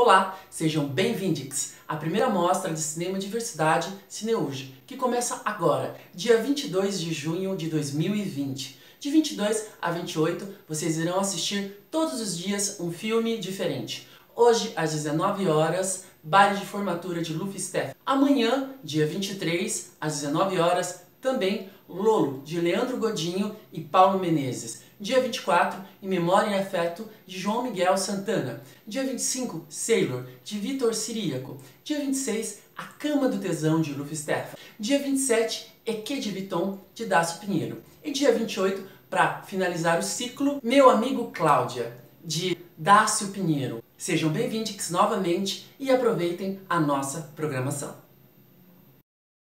Olá, sejam bem-vindos à primeira mostra de Cinema Diversidade Cineuge, que começa agora, dia 22 de junho de 2020. De 22 a 28, vocês irão assistir todos os dias um filme diferente. Hoje, às 19 horas, baile de formatura de Luffy Steff. Amanhã, dia 23, às 19 horas, também Lolo, de Leandro Godinho e Paulo Menezes. Dia 24, Em Memória e Afeto, de João Miguel Santana. Dia 25, Sailor, de Vitor Siríaco. Dia 26, A Cama do Tesão, de Luffy Steff. Dia 27, Eque de Viton, de Dácio Pinheiro. E dia 28, para finalizar o ciclo, Meu Amigo Cláudia, de Dácio Pinheiro. Sejam bem-vindos novamente e aproveitem a nossa programação.